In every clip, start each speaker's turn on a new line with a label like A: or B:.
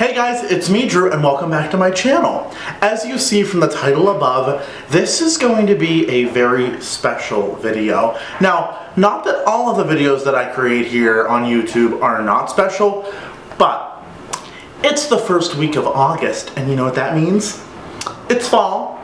A: Hey guys, it's me Drew and welcome back to my channel. As you see from the title above, this is going to be a very special video. Now, not that all of the videos that I create here on YouTube are not special, but it's the first week of August and you know what that means? It's fall.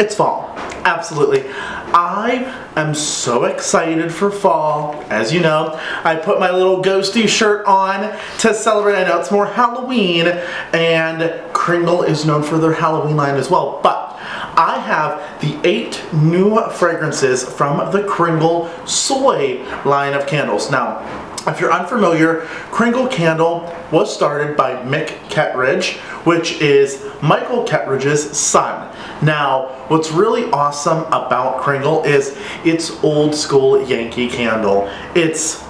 A: It's fall. Absolutely. I am so excited for fall. As you know, I put my little ghosty shirt on to celebrate. I know it's more Halloween, and Kringle is known for their Halloween line as well. But I have the eight new fragrances from the Kringle Soy line of candles. Now, if you're unfamiliar, Kringle Candle was started by Mick Kittredge, which is Michael Kittredge's son. Now, what's really awesome about Kringle is it's old school Yankee Candle. It's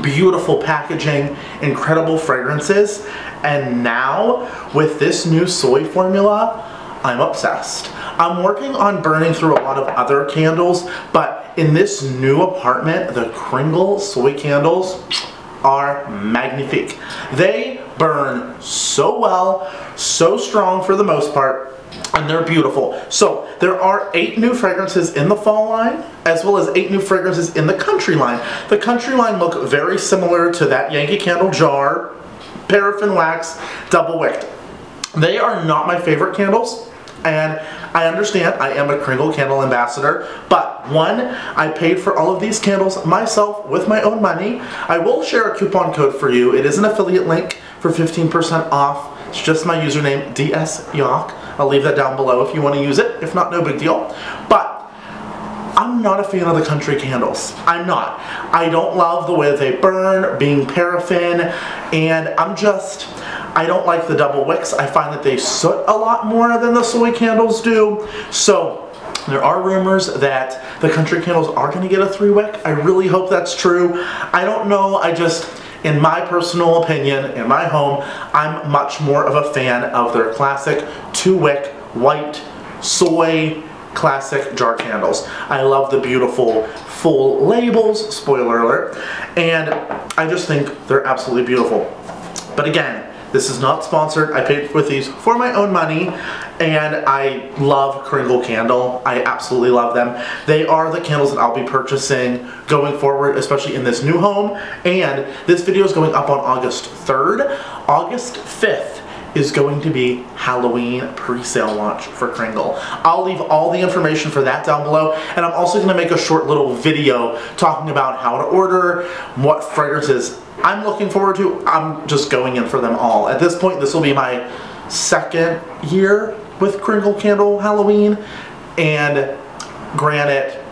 A: beautiful packaging, incredible fragrances, and now with this new soy formula, I'm obsessed. I'm working on burning through a lot of other candles, but in this new apartment, the Kringle soy candles are magnifique. They burn so well, so strong for the most part, and they're beautiful. So there are eight new fragrances in the fall line, as well as eight new fragrances in the country line. The country line look very similar to that Yankee Candle jar, paraffin wax, double wicked. They are not my favorite candles. And I understand I am a Kringle candle ambassador, but one, I paid for all of these candles myself with my own money. I will share a coupon code for you. It is an affiliate link for 15% off. It's just my username, DSYAUCH. I'll leave that down below if you want to use it. If not, no big deal. But I'm not a fan of the country candles. I'm not. I don't love the way they burn, being paraffin, and I'm just, I don't like the double wicks. I find that they soot a lot more than the soy candles do. So there are rumors that the country candles are going to get a three wick. I really hope that's true. I don't know. I just, in my personal opinion, in my home, I'm much more of a fan of their classic two wick white soy classic jar candles. I love the beautiful full labels, spoiler alert, and I just think they're absolutely beautiful. But again, this is not sponsored. I paid for these for my own money and I love Kringle Candle. I absolutely love them. They are the candles that I'll be purchasing going forward, especially in this new home. And this video is going up on August 3rd. August 5th is going to be Halloween pre-sale launch for Kringle. I'll leave all the information for that down below and I'm also going to make a short little video talking about how to order, what fragrances I'm looking forward to. I'm just going in for them all. At this point this will be my second year with Kringle Candle Halloween and granted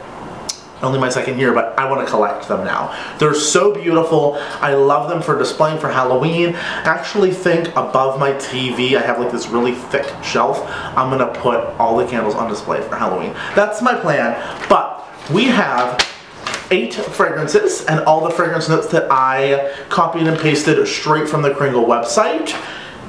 A: only my second year, but I want to collect them now. They're so beautiful. I love them for displaying for Halloween. I actually think above my TV, I have like this really thick shelf. I'm going to put all the candles on display for Halloween. That's my plan, but we have eight fragrances and all the fragrance notes that I copied and pasted straight from the Kringle website.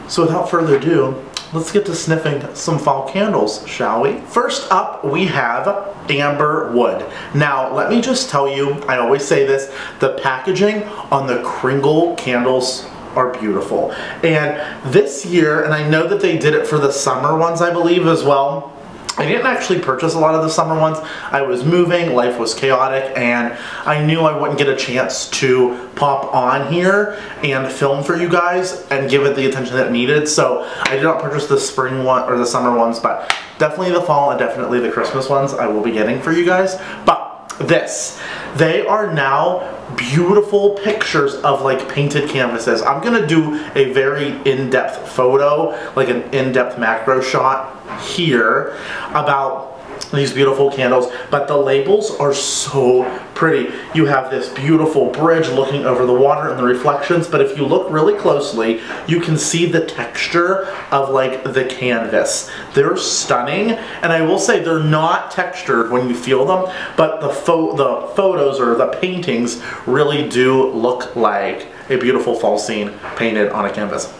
A: So without further ado, let's get to sniffing some fall candles, shall we? First up, we have Amber Wood. Now, let me just tell you, I always say this, the packaging on the Kringle candles are beautiful. And this year, and I know that they did it for the summer ones, I believe, as well, I didn't actually purchase a lot of the summer ones. I was moving, life was chaotic, and I knew I wouldn't get a chance to pop on here and film for you guys and give it the attention that it needed. So I did not purchase the spring one or the summer ones, but definitely the fall and definitely the Christmas ones I will be getting for you guys. But this, they are now beautiful pictures of like painted canvases. I'm gonna do a very in-depth photo, like an in-depth macro shot here about these beautiful candles, but the labels are so pretty. You have this beautiful bridge looking over the water and the reflections, but if you look really closely, you can see the texture of like the canvas. They're stunning, and I will say they're not textured when you feel them, but the, the photos or the paintings really do look like a beautiful fall scene painted on a canvas.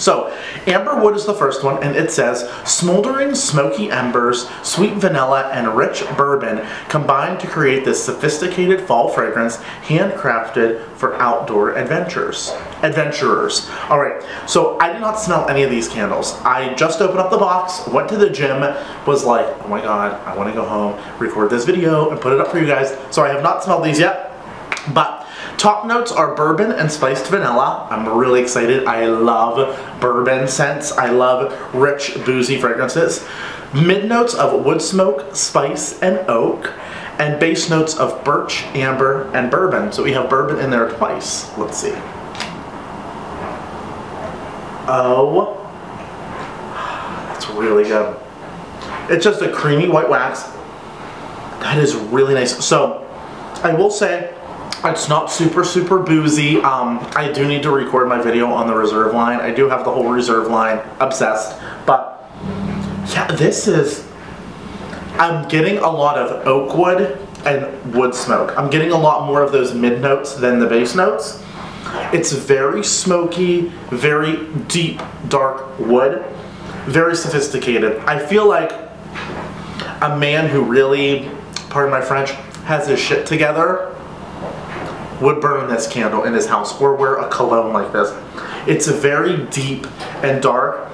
A: So, amber wood is the first one, and it says smoldering smoky embers, sweet vanilla, and rich bourbon combine to create this sophisticated fall fragrance handcrafted for outdoor adventures. Adventurers. All right, so I did not smell any of these candles. I just opened up the box, went to the gym, was like, oh my god, I want to go home, record this video, and put it up for you guys. So I have not smelled these yet, but Top notes are bourbon and spiced vanilla. I'm really excited. I love bourbon scents. I love rich, boozy fragrances. Mid notes of wood smoke, spice, and oak. And base notes of birch, amber, and bourbon. So we have bourbon in there twice. Let's see. Oh, that's really good. It's just a creamy white wax. That is really nice. So, I will say, it's not super, super boozy. Um, I do need to record my video on the reserve line. I do have the whole reserve line obsessed. But yeah, this is, I'm getting a lot of oak wood and wood smoke. I'm getting a lot more of those mid notes than the base notes. It's very smoky, very deep, dark wood, very sophisticated. I feel like a man who really, pardon my French, has his shit together would burn this candle in his house or wear a cologne like this. It's very deep and dark.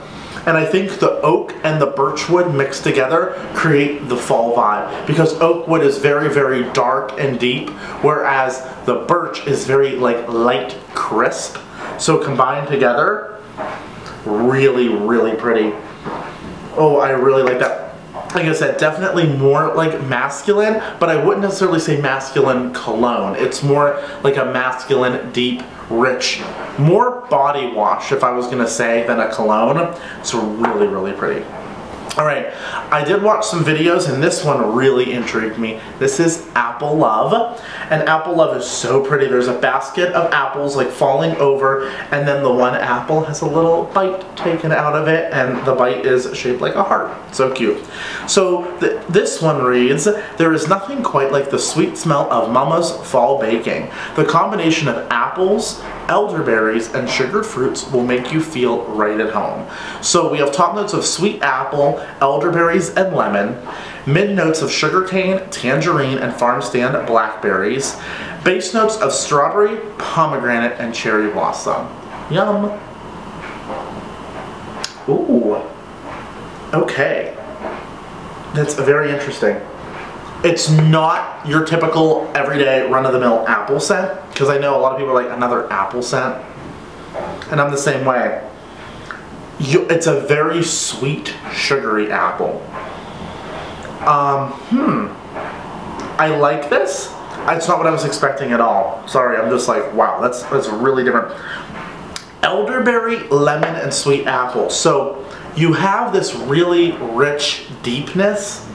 A: And I think the oak and the birch wood mixed together create the fall vibe because oak wood is very, very dark and deep, whereas the birch is very like light, crisp. So combined together, really, really pretty. Oh, I really like that like I said, definitely more like masculine, but I wouldn't necessarily say masculine cologne. It's more like a masculine, deep, rich, more body wash, if I was gonna say, than a cologne. It's really, really pretty. Alright, I did watch some videos and this one really intrigued me. This is Apple Love. And Apple Love is so pretty. There's a basket of apples like falling over and then the one apple has a little bite taken out of it and the bite is shaped like a heart. So cute. So th this one reads, There is nothing quite like the sweet smell of Mama's fall baking. The combination of apples, elderberries, and sugared fruits will make you feel right at home. So we have top notes of sweet apple, elderberries, and lemon, mid notes of sugarcane, tangerine, and farm stand blackberries, base notes of strawberry, pomegranate, and cherry blossom. Yum. Ooh. Okay. That's very interesting. It's not your typical everyday run-of-the-mill apple scent, because I know a lot of people are like, another apple scent. And I'm the same way you, it's a very sweet, sugary apple. Um, hmm. I like this. It's not what I was expecting at all. Sorry, I'm just like, wow, that's, that's really different. Elderberry, lemon, and sweet apple. So you have this really rich deepness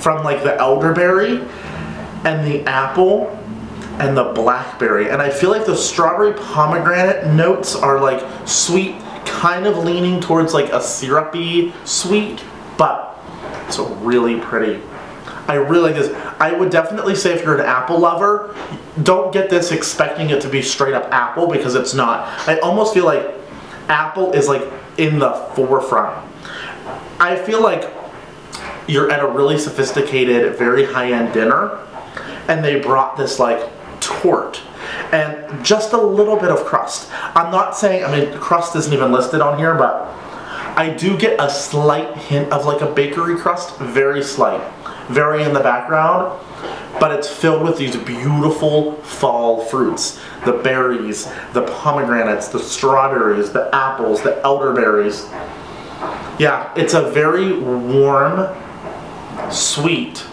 A: from like the elderberry and the apple and the blackberry. And I feel like the strawberry pomegranate notes are like sweet kind of leaning towards like a syrupy sweet, but it's really pretty. I really like this. I would definitely say if you're an apple lover, don't get this expecting it to be straight up apple because it's not. I almost feel like apple is like in the forefront. I feel like you're at a really sophisticated, very high-end dinner and they brought this like tort and just a little bit of crust. I'm not saying, I mean, crust isn't even listed on here, but I do get a slight hint of like a bakery crust, very slight, very in the background, but it's filled with these beautiful fall fruits. The berries, the pomegranates, the strawberries, the apples, the elderberries. Yeah, it's a very warm, sweet,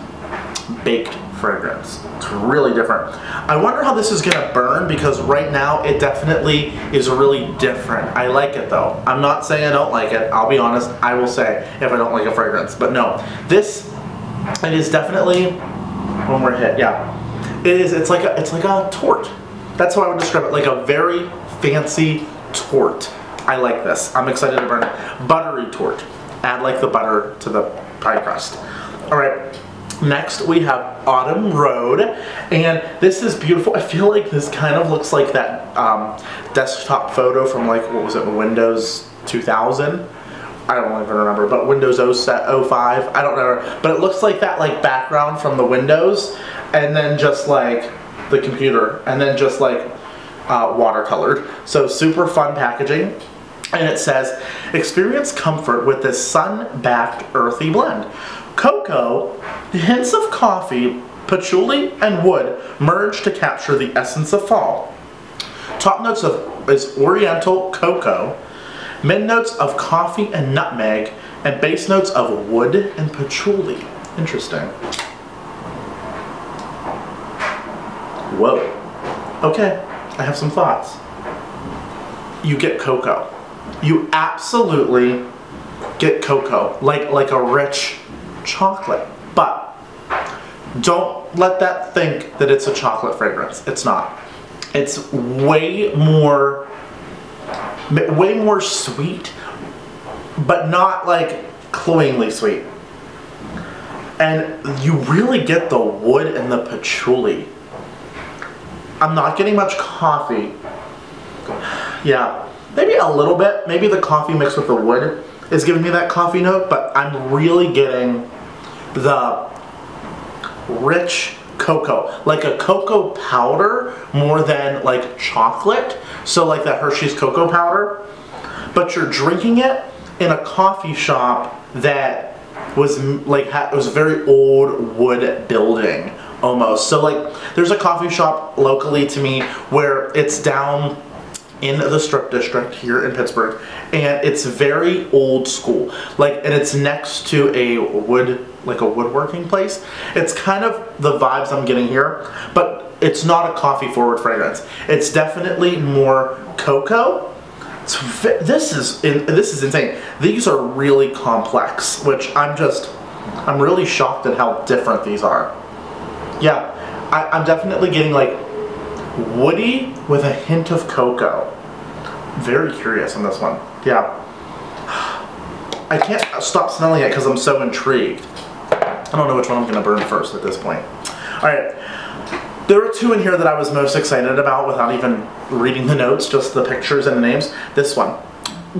A: baked fragrance. It's really different. I wonder how this is gonna burn because right now it definitely is really different. I like it though. I'm not saying I don't like it. I'll be honest, I will say if I don't like a fragrance. But no, this, it is definitely, one more hit, yeah. It is, it's like a, it's like a tort. That's how I would describe it, like a very fancy tort. I like this. I'm excited to burn it. Buttery tort. Add like the butter to the pie crust. All right, Next we have Autumn Road, and this is beautiful. I feel like this kind of looks like that um, desktop photo from like, what was it, Windows 2000? I don't even remember, but Windows 05, I don't know. But it looks like that like background from the Windows, and then just like the computer, and then just like uh, watercolored. So super fun packaging. And it says, experience comfort with this sun-backed earthy blend. Cocoa, hints of coffee, patchouli, and wood merge to capture the essence of fall. Top notes of is oriental cocoa, mid notes of coffee and nutmeg, and base notes of wood and patchouli. Interesting. Whoa. Okay, I have some thoughts. You get cocoa. You absolutely get cocoa, like, like a rich chocolate. But don't let that think that it's a chocolate fragrance. It's not. It's way more, way more sweet, but not like cloyingly sweet. And you really get the wood and the patchouli. I'm not getting much coffee. Yeah, maybe a little bit. Maybe the coffee mixed with the wood is giving me that coffee note, but I'm really getting the rich cocoa, like a cocoa powder more than like chocolate. So like that Hershey's cocoa powder, but you're drinking it in a coffee shop that was like it was a very old wood building almost. So like there's a coffee shop locally to me where it's down in the strip district here in Pittsburgh and it's very old school like and it's next to a wood like a woodworking place it's kind of the vibes I'm getting here but it's not a coffee forward fragrance it's definitely more cocoa this is this is insane these are really complex which I'm just I'm really shocked at how different these are yeah I, I'm definitely getting like woody with a hint of cocoa. Very curious on this one. Yeah. I can't stop smelling it because I'm so intrigued. I don't know which one I'm to burn first at this point. Alright. There are two in here that I was most excited about without even reading the notes, just the pictures and the names. This one.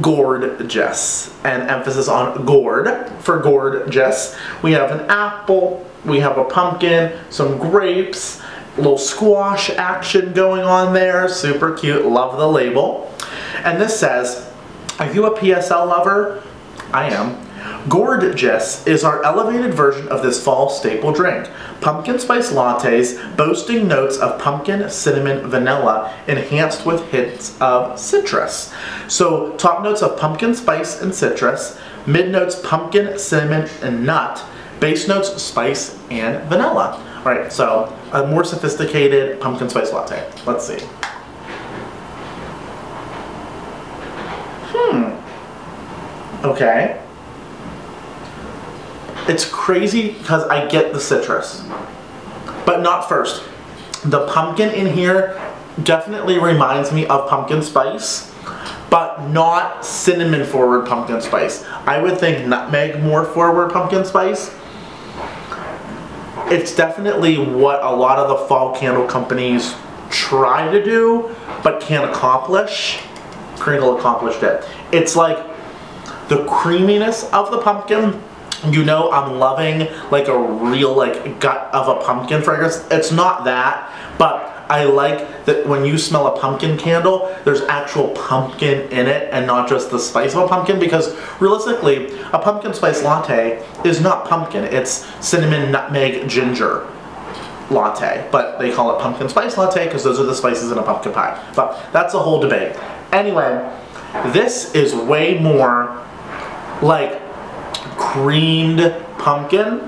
A: Gorgeous. And emphasis on gourd for gorgeous. We have an apple, we have a pumpkin, some grapes, little squash action going on there. Super cute. Love the label. And this says, are you a PSL lover? I am. Gorgeous is our elevated version of this fall staple drink. Pumpkin spice lattes boasting notes of pumpkin, cinnamon, vanilla, enhanced with hints of citrus. So top notes of pumpkin spice and citrus, mid notes pumpkin, cinnamon, and nut, base notes spice and vanilla. All right, so a more sophisticated pumpkin spice latte. Let's see. Hmm. Okay. It's crazy because I get the citrus, but not first. The pumpkin in here definitely reminds me of pumpkin spice, but not cinnamon forward pumpkin spice. I would think nutmeg more forward pumpkin spice it's definitely what a lot of the fall candle companies try to do but can't accomplish. Kringle accomplished it. It's like the creaminess of the pumpkin you know I'm loving like a real like gut of a pumpkin fragrance. It's not that, but I like that when you smell a pumpkin candle, there's actual pumpkin in it and not just the spice of a pumpkin because realistically, a pumpkin spice latte is not pumpkin. It's cinnamon, nutmeg, ginger latte, but they call it pumpkin spice latte because those are the spices in a pumpkin pie. But that's a whole debate. Anyway, this is way more like creamed pumpkin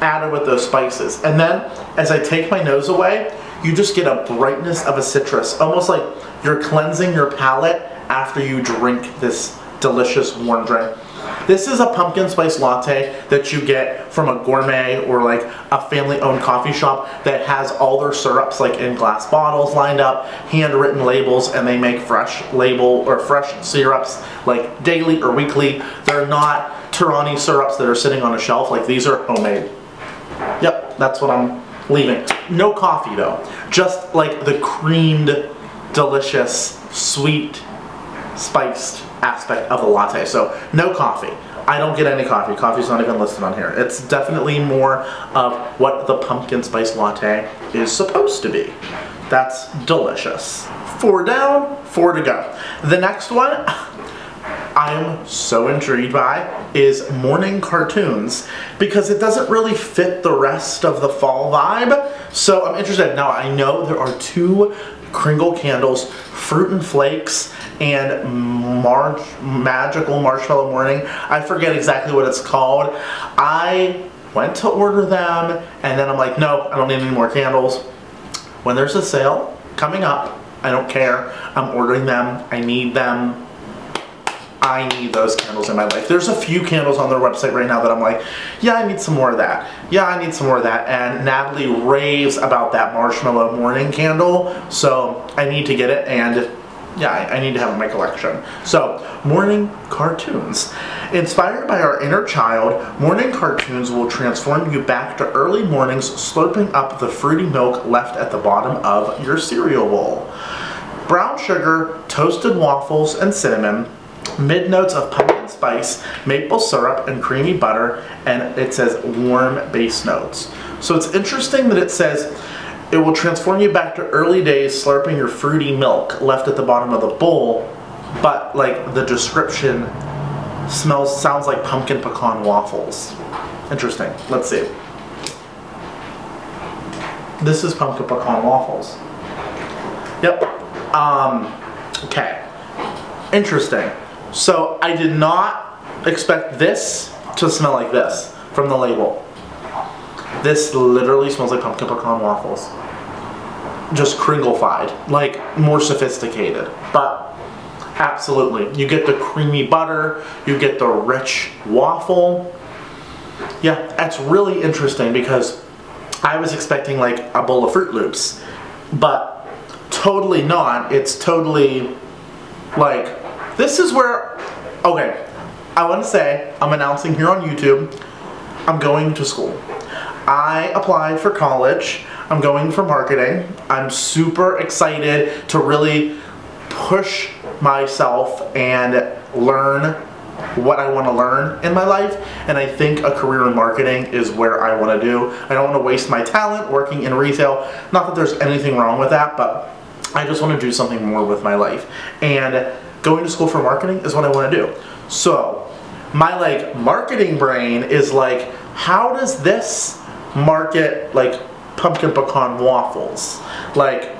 A: added with those spices. And then as I take my nose away, you just get a brightness of a citrus, almost like you're cleansing your palate after you drink this delicious warm drink. This is a pumpkin spice latte that you get from a gourmet or like a family owned coffee shop that has all their syrups like in glass bottles lined up, handwritten labels, and they make fresh label or fresh syrups like daily or weekly. They're not Torani syrups that are sitting on a shelf, like these are homemade. Yep, that's what I'm leaving. No coffee though. Just like the creamed, delicious, sweet, spiced aspect of a latte. So no coffee. I don't get any coffee. Coffee's not even listed on here. It's definitely more of what the pumpkin spice latte is supposed to be. That's delicious. Four down, four to go. The next one I am so intrigued by is morning cartoons because it doesn't really fit the rest of the fall vibe. So I'm interested. Now I know there are two Kringle candles, Fruit and Flakes, and Mar Magical Marshmallow Morning. I forget exactly what it's called. I went to order them and then I'm like, no, I don't need any more candles. When there's a sale coming up, I don't care. I'm ordering them. I need them. I need those candles in my life. There's a few candles on their website right now that I'm like, yeah, I need some more of that. Yeah, I need some more of that. And Natalie raves about that marshmallow morning candle, so I need to get it and yeah, I, need to have it in my collection. So, morning cartoons. Inspired by our inner child, morning cartoons will transform you back to early mornings slurping up the fruity milk left at the bottom of your cereal bowl. Brown sugar, toasted waffles, and cinnamon mid notes of pumpkin spice, maple syrup, and creamy butter, and it says warm base notes. So it's interesting that it says it will transform you back to early days slurping your fruity milk left at the bottom of the bowl, but like the description smells, sounds like pumpkin pecan waffles. Interesting. Let's see. This is pumpkin pecan waffles. Yep. Um, okay. Interesting. So I did not expect this to smell like this from the label. This literally smells like pumpkin pecan waffles. Just kringlified, like more sophisticated. But absolutely, you get the creamy butter, you get the rich waffle. Yeah, that's really interesting because I was expecting like a bowl of Froot Loops, but totally not. It's totally like this is where, okay, I want to say, I'm announcing here on YouTube, I'm going to school. I applied for college. I'm going for marketing. I'm super excited to really push myself and learn what I want to learn in my life and I think a career in marketing is where I want to do. I don't want to waste my talent working in retail. Not that there's anything wrong with that, but I just want to do something more with my life. And going to school for marketing is what I want to do. So my like marketing brain is like, how does this market like pumpkin pecan waffles? Like,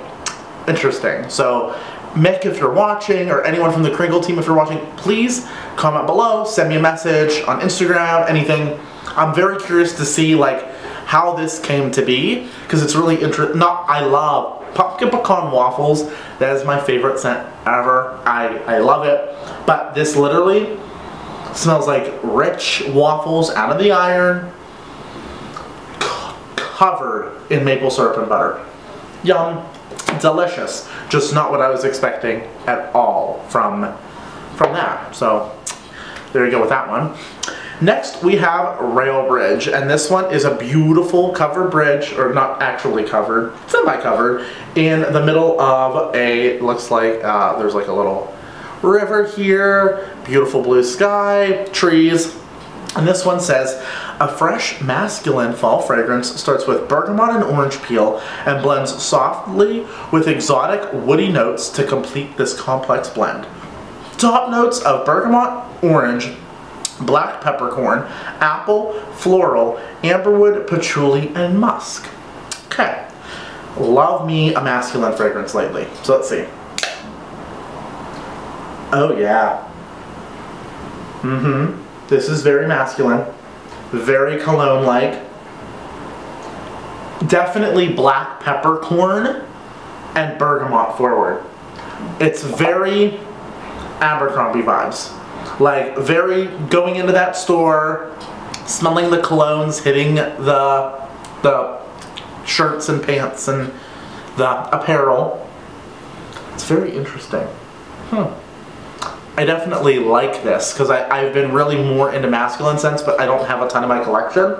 A: interesting. So Mick, if you're watching, or anyone from the Kringle team, if you're watching, please comment below, send me a message on Instagram, anything. I'm very curious to see like how this came to be, because it's really interesting. Not, I love pumpkin pecan waffles. That is my favorite scent ever. I, I love it. But this literally smells like rich waffles out of the iron covered in maple syrup and butter. Yum. Delicious. Just not what I was expecting at all from, from that. So there you go with that one. Next we have Rail Bridge and this one is a beautiful covered bridge or not actually covered, semi-covered in the middle of a, looks like uh, there's like a little river here, beautiful blue sky, trees, and this one says, a fresh masculine fall fragrance starts with bergamot and orange peel and blends softly with exotic woody notes to complete this complex blend. Top notes of bergamot, orange, black peppercorn, apple, floral, amberwood, patchouli, and musk. Okay, love me a masculine fragrance lately. So let's see. Oh yeah. Mm-hmm. This is very masculine. Very cologne-like. Definitely black peppercorn and bergamot forward. It's very Abercrombie vibes. Like very going into that store, smelling the colognes, hitting the the shirts and pants and the apparel. It's very interesting. Hmm. I definitely like this because I've been really more into masculine scents, but I don't have a ton in my collection.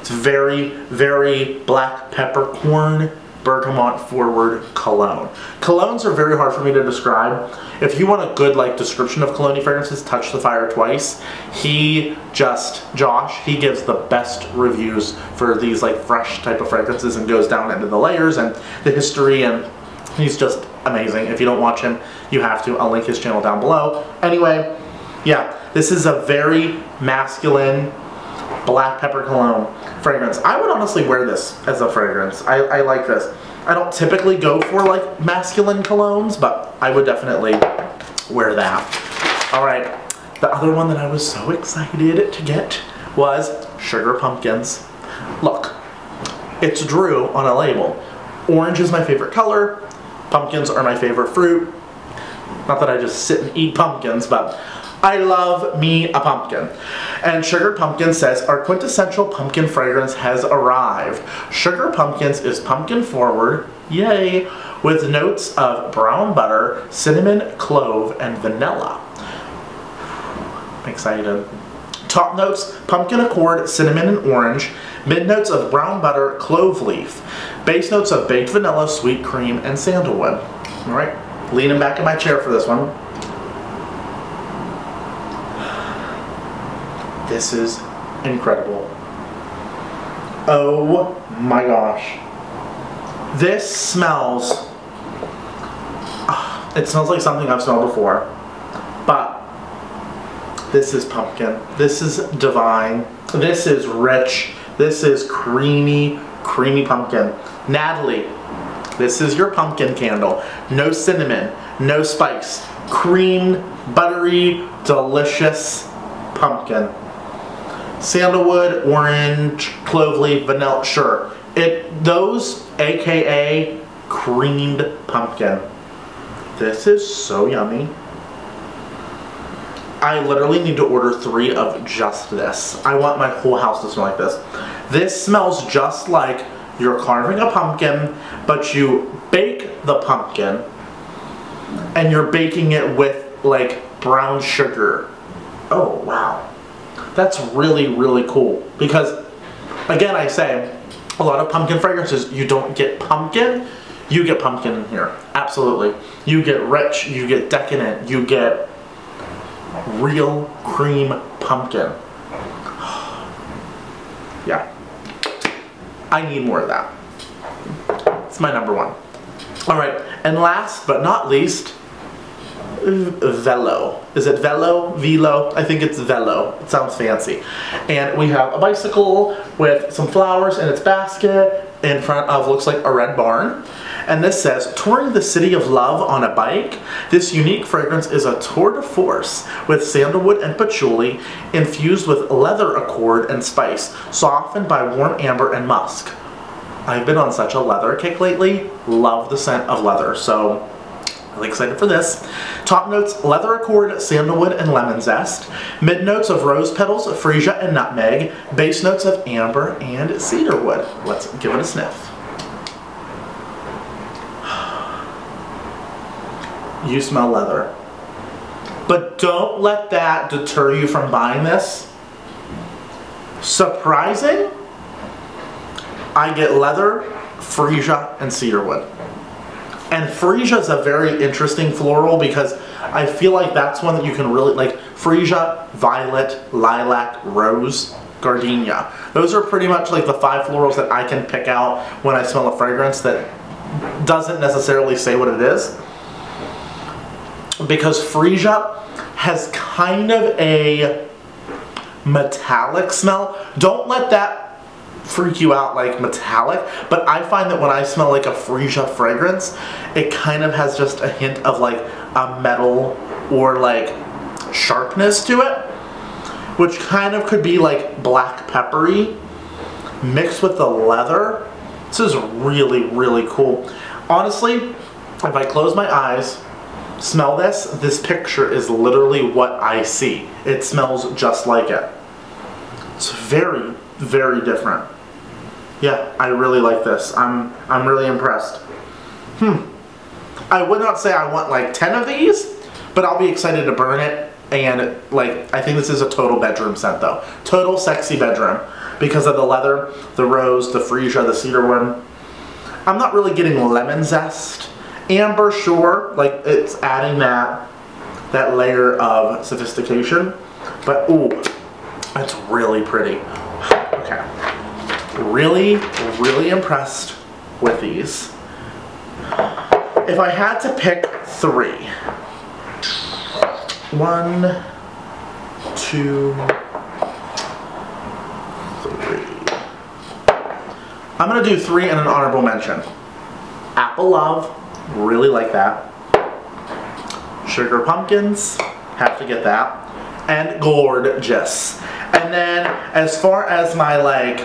A: It's very, very black peppercorn bergamot forward cologne. Colognes are very hard for me to describe. If you want a good like description of cologne fragrances, touch the fire twice. He just, Josh, he gives the best reviews for these like fresh type of fragrances and goes down into the layers and the history and he's just amazing. If you don't watch him, you have to. I'll link his channel down below. Anyway, yeah, this is a very masculine black pepper cologne fragrance. I would honestly wear this as a fragrance. I, I like this. I don't typically go for like masculine colognes, but I would definitely wear that. All right, the other one that I was so excited to get was Sugar Pumpkins. Look, it's Drew on a label. Orange is my favorite color. Pumpkins are my favorite fruit. Not that I just sit and eat pumpkins, but I love me a pumpkin. And Sugar Pumpkin says, our quintessential pumpkin fragrance has arrived. Sugar Pumpkins is pumpkin forward, yay, with notes of brown butter, cinnamon, clove, and vanilla. I'm excited. Top notes, pumpkin accord, cinnamon, and orange. Mid notes of brown butter, clove leaf. Base notes of baked vanilla, sweet cream, and sandalwood. All right, leaning back in my chair for this one. This is incredible. Oh my gosh. This smells, uh, it smells like something I've smelled before, but this is pumpkin. This is divine. This is rich. This is creamy, creamy pumpkin. Natalie, this is your pumpkin candle. No cinnamon, no spice. Creamed, buttery, delicious pumpkin sandalwood, orange, clove leaf, vanilla, sure. It those aka creamed pumpkin. This is so yummy. I literally need to order three of just this. I want my whole house to smell like this. This smells just like you're carving a pumpkin, but you bake the pumpkin and you're baking it with like brown sugar. Oh, wow. That's really, really cool. Because, again, I say, a lot of pumpkin fragrances, you don't get pumpkin, you get pumpkin in here. Absolutely. You get rich, you get decadent, you get real cream pumpkin. yeah. I need more of that. It's my number one. All right, and last but not least, Velo. Is it Velo? Velo? I think it's Velo. It sounds fancy. And we have a bicycle with some flowers in its basket in front of looks like a red barn. And this says, touring the city of love on a bike. This unique fragrance is a tour de force with sandalwood and patchouli infused with leather accord and spice, softened by warm amber and musk. I've been on such a leather kick lately. Love the scent of leather. So Really excited for this. Top notes, leather accord, sandalwood, and lemon zest. Mid notes of rose petals, freesia, and nutmeg. Base notes of amber and cedarwood. Let's give it a sniff. You smell leather. But don't let that deter you from buying this. Surprising, I get leather, freesia, and cedarwood. And freesia is a very interesting floral because I feel like that's one that you can really, like freesia, violet, lilac, rose, gardenia. Those are pretty much like the five florals that I can pick out when I smell a fragrance that doesn't necessarily say what it is. Because freesia has kind of a metallic smell. Don't let that freak you out like metallic, but I find that when I smell like a freesia fragrance, it kind of has just a hint of like a metal or like sharpness to it, which kind of could be like black peppery mixed with the leather. This is really, really cool. Honestly, if I close my eyes, smell this, this picture is literally what I see. It smells just like it. It's very, very different. Yeah, I really like this. I'm I'm really impressed. Hmm. I would not say I want like 10 of these, but I'll be excited to burn it. And like, I think this is a total bedroom scent though. Total sexy bedroom. because of the leather, the rose, the freesia, the cedar one. I'm not really getting lemon zest. Amber, sure, like it's adding that that layer of sophistication. But ooh, it's really pretty. Okay. Really, really impressed with these. If I had to pick three, one, two, three. I'm gonna do three and an honorable mention. Apple Love, really like that. Sugar Pumpkins, have to get that. And Gorgeous. And then as far as my like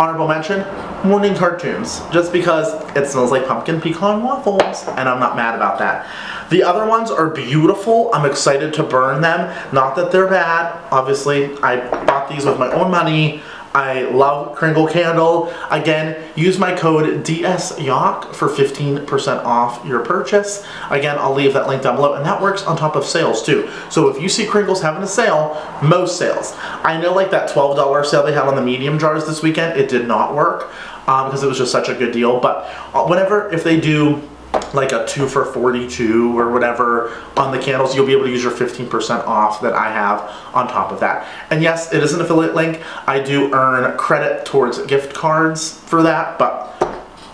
A: honorable mention, morning cartoons. Just because it smells like pumpkin pecan waffles and I'm not mad about that. The other ones are beautiful. I'm excited to burn them. Not that they're bad. Obviously, I bought these with my own money. I love Kringle Candle. Again, use my code DSYAUCH for 15% off your purchase. Again, I'll leave that link down below, and that works on top of sales too. So if you see Kringles having a sale, most sales. I know like that $12 sale they had on the medium jars this weekend, it did not work um, because it was just such a good deal. But uh, whenever, if they do like a 2 for 42 or whatever on the candles, you'll be able to use your 15% off that I have on top of that. And yes, it is an affiliate link. I do earn credit towards gift cards for that, but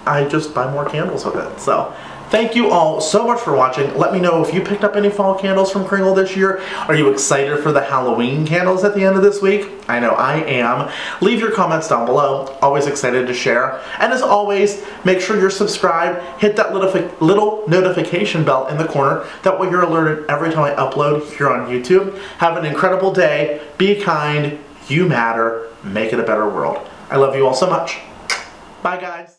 A: I just buy more candles with it. So Thank you all so much for watching. Let me know if you picked up any fall candles from Kringle this year. Are you excited for the Halloween candles at the end of this week? I know I am. Leave your comments down below. Always excited to share. And as always, make sure you're subscribed. Hit that little, little notification bell in the corner. That way you're alerted every time I upload here on YouTube. Have an incredible day. Be kind. You matter. Make it a better world. I love you all so much. Bye guys.